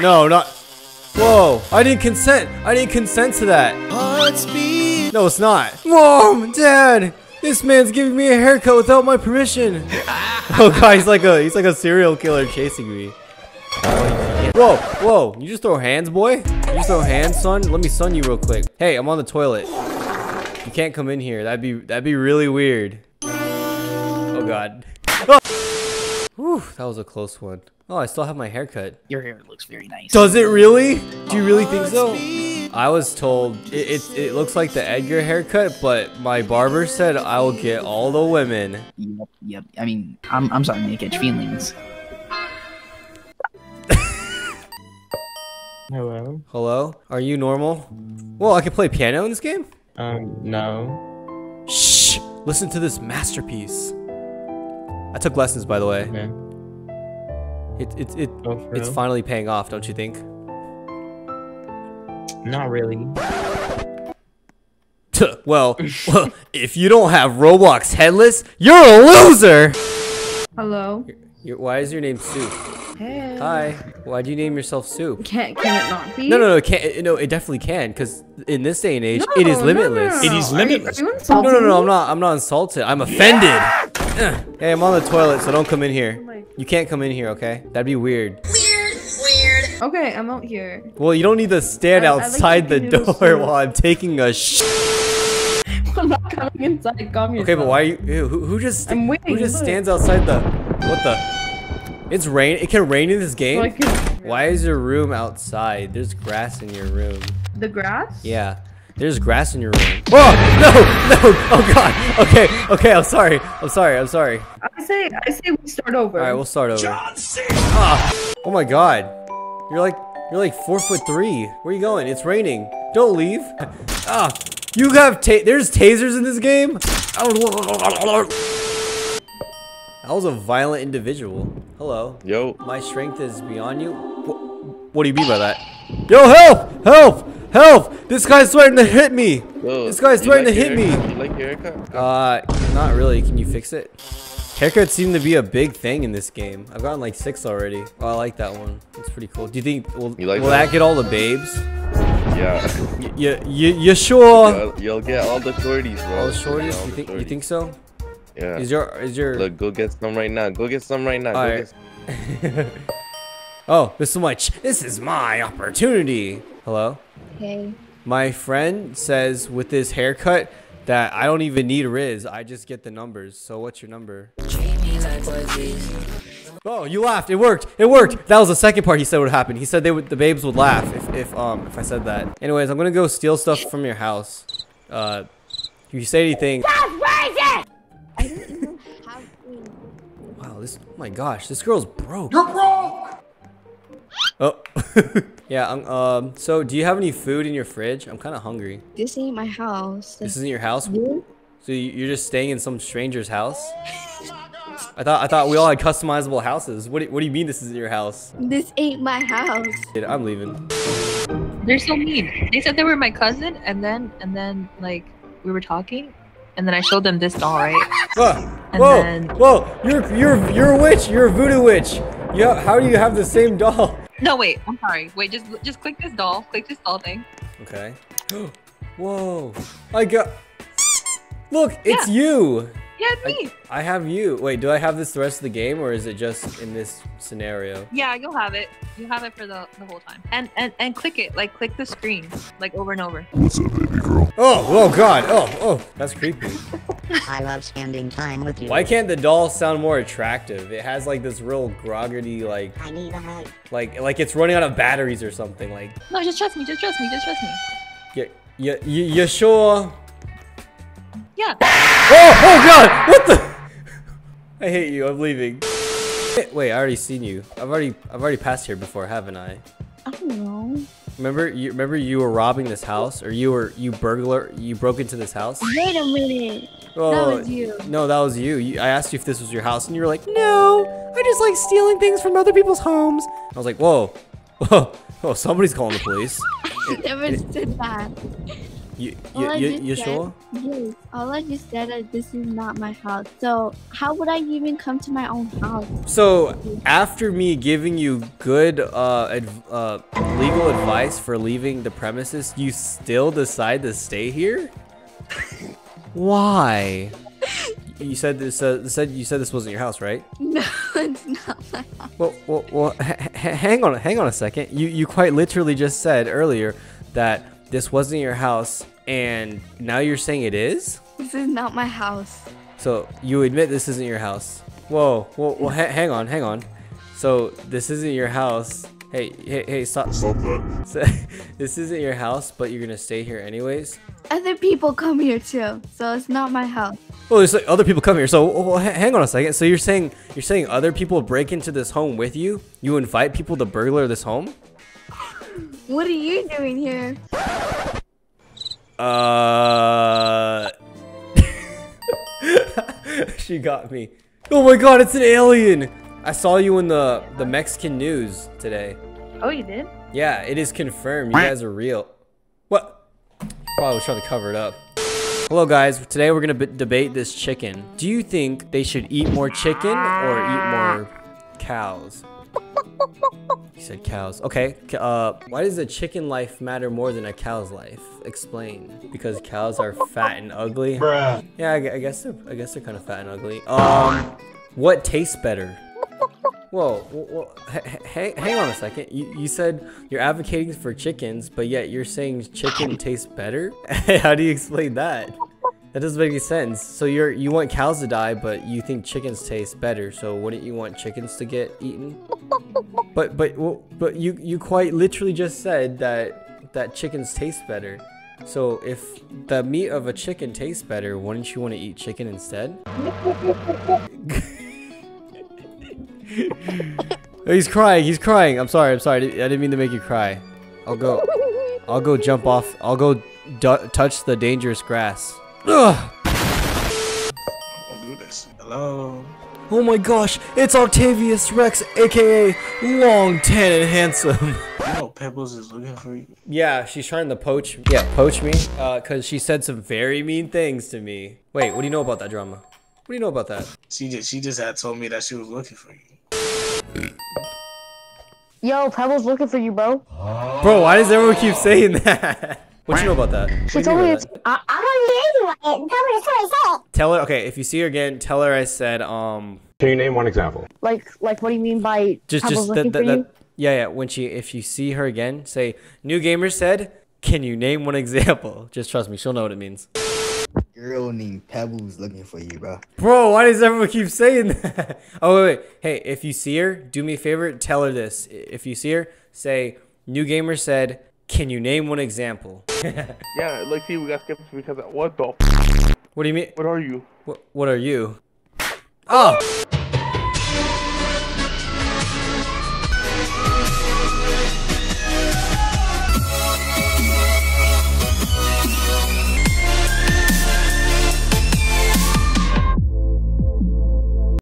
No, not. Whoa! I didn't consent. I didn't consent to that. No, it's not. Mom, Dad, this man's giving me a haircut without my permission. oh god, he's like a he's like a serial killer chasing me. Whoa, whoa! You just throw hands, boy? You just throw hands, son? Let me sun you real quick. Hey, I'm on the toilet. You can't come in here. That'd be that'd be really weird. Oh god. Whew, that was a close one. Oh, I still have my haircut. Your hair looks very nice. Does it really? Do you really think so? I was told it, it, it looks like the Edgar haircut, but my barber said I will get all the women. Yep, yep. I mean, I'm, I'm starting to catch feelings. Hello? Hello? Are you normal? Well, I can play piano in this game? Um, no. Shh! Listen to this masterpiece. I took lessons, by the way. Okay. It, it, it, Oh, it's real? finally paying off, don't you think? Not really. Tuh, well, well, if you don't have Roblox headless, you're a loser! Hello. Your- why is your name Soup? Hey. Hi. Why do you name yourself Soup? Can can it not be? No, no, no, it can't. No, it definitely can, because in this day and age, it is No, no, no, limitless. no, It no. is Are you- limitless. Are you No, no, no, no, I'm not. I'm not insulted. I'm offended. Ugh. Hey, I'm on the toilet, so don't come in here. Oh you can't come in here, okay? That'd be weird. Weird, weird. Okay, I'm out here. Well, you don't need to stand I- I like outside the door too. while I'm taking a sh. I'm not coming inside. Calm yourself. Okay, but why are you? Ew, who, who just? I'm Who just look. stands outside the? What the? It's rain. It can rain in this game. So I can- Why is your room outside? There's grass in your room. The grass? Yeah. There's grass in your room. Oh no, no! Oh god. Okay, okay. I'm sorry. I'm sorry. I'm sorry. I say, I say we start over. All right, we'll start over. Ah, oh my god. You're like you're like four foot three. Where are you going? It's raining. Don't leave. Ah, you have ta- there's tasers in this game. That was a violent individual. Hello. Yo, My strength is beyond you. What, what do you mean by that? Yo, help! Help! Help! This guy's threatening to hit me. yo, This guy's threatening like to hit haircut? me. You like your haircut? Uh, not really. Can you fix it? Haircuts seem to be a big thing in this game. I've gotten like six already. Oh, I like that one. It's pretty cool. Do you think will, You like will that that get all the babes? Yeah. You, you, you sure? You'll, you'll get all the shorties, bro. All the shorties? All You think? You think so? Yeah. Is your is your? Look, go get some right now. Go get some right now. Go Alright. get oh, this is my this is my opportunity. Hello. Okay. My friend says with this haircut that I don't even need Riz. I just get the numbers. So what's your number? Oh, you laughed. It worked. It worked. That was the second part he said would happen. He said they would the babes would laugh if, if um if I said that. Anyways, I'm gonna go steal stuff from your house. Uh if you say anything Wow, this oh my gosh, this girl's broke. You're broke! Oh yeah, um, um so do you have any food in your fridge? I'm kinda hungry. This ain't my house. This isn't your house? You? So you- you're just staying in some stranger's house? I thought I thought we all had customizable houses. What do, what do you mean this isn't your house? This ain't my house. Dude, I'm leaving. They're so mean. They said they were my cousin, and then and then like we were talking, and then I showed them this doll, right? Whoa, And whoa, then- whoa! You're you're you're a witch. You're a voodoo witch. Yeah, how do you have the same doll? No, wait. I'm sorry. Wait, just just click this doll. Click this doll thing. Okay. Whoa! I got. Look, it's Yeah. You. Yeah, it's me. I have you. Wait, do I have this the rest of the game, or is it just in this scenario? Yeah, you'll have it. You have it for the, the whole time. And and and click it. Like click the screen, like over and over. What's up, baby girl? Oh, oh God! Oh, oh, that's creepy. I love spending time with you. Why can't the doll sound more attractive? It has like this real groggedy, like, I need a hug. like, like it's running out of batteries or something. Like, No, just trust me. Just trust me. Just trust me. yeah, yeah, you, you sure? Yeah. Oh, oh God! What the? I hate you. I'm leaving. Wait, I already seen you. I've already, I've already passed here before, haven't I? I don't know. Remember, you remember you were robbing this house, or you were you burglar, you broke into this house. Wait a minute. Oh, was you. No, that was you. you. I asked you if this was your house, and you were like, "No, I just like stealing things from other people's homes." I was like, "Whoa, whoa, oh, somebody's calling the police." I never said that. You you you, you said- sure? Yes. All I just said is this is not my house. So how would I even come to my own house? So after me giving you good uh, adv- uh legal advice for leaving the premises, you still decide to stay here? Why? You said this. Uh, said you said this wasn't your house, right? No, it's not my house. Well, well, well hang on, hang on a second. You you quite literally just said earlier that this wasn't your house, and now you're saying it is. This is not my house. So you admit this isn't your house. Whoa, whoa, well, ha- hang on, hang on. So this isn't your house. Hey, hey, hey, stop. Stop that. So, this isn't your house, but you're gonna stay here anyways. Other people come here too, so it's not my house. Well, there's like other people come here. So oh, oh hang on a second. So you're saying you're saying other people break into this home with you? You invite people to burglar this home? What are you doing here? Uh. she got me. Oh my god, it's an alien! I saw you in the the Mexican news today. Oh, you did? Yeah, it is confirmed. You guys are real. What? Probably was trying to cover it up. Hello guys, today we're gonna b- debate this chicken. Do you think they should eat more chicken or eat more cows? You said cows. Okay. Uh, why does a chicken life matter more than a cow's life? Explain. Because cows are fat and ugly. Yeah, I, I guess they're. I guess they're kind of fat and ugly. Um, what tastes better? Whoa, whoa, whoa h- h- hang, hang on a second. You, you said you're advocating for chickens, but yet you're saying chicken tastes better? How do you explain that? That doesn't make any sense. So you're you want cows to die, but you think chickens taste better. So wouldn't you want chickens to get eaten? But but well, but you you quite literally just said that that chickens taste better. So if the meat of a chicken tastes better, wouldn't you want to eat chicken instead? He's crying. He's crying. I'm sorry. I'm sorry. I didn't, mean to make you cry. I'll go. I'll go jump off. I'll go touch the dangerous grass. Ugh. Don't do this. Hello. Oh my gosh! It's Octavius Rex, aka Long Tan and Handsome. You know Pebbles is looking for you. Yeah, she's trying to poach. Yeah, poach me. Uh, cause she said some very mean things to me. Wait, what do you know about that drama? What do you know about that? She just she just had told me that she was looking for you. Yo, Pebbles looking for you, bro. Bro, why does everyone keep saying that? What do you know about that? What She told me it's. I, I don't need anyone. Tell me what I said. Tell her. Okay, if you see her again, tell her I said um. Can you name one example? Like, like, what do you mean by Just just that, looking that, for you? that yeah yeah when she if you see her again say new gamer said can you name one example just trust me she'll know what it means Girl named Pebbles looking for you, bro. bro why does everyone keep saying that oh wait, wait hey if you see her do me a favor tell her this if you see her say new gamer said can you name one example Yeah, like see, we got skipped because of, what the? What do you mean what are you? what, what are you oh